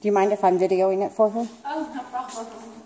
Do you mind if I'm videoing it for her? Oh, no problem.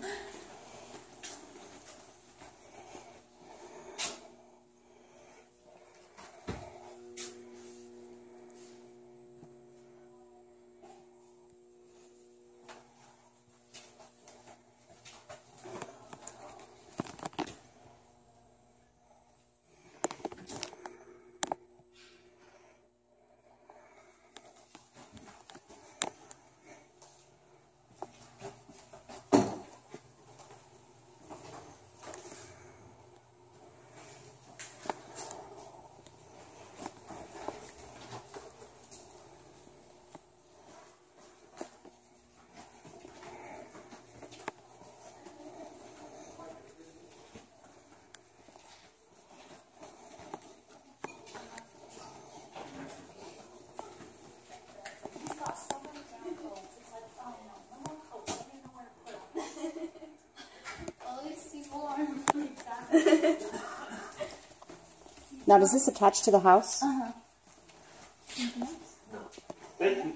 Now, does this attach to the house? Uh-huh. Thank you.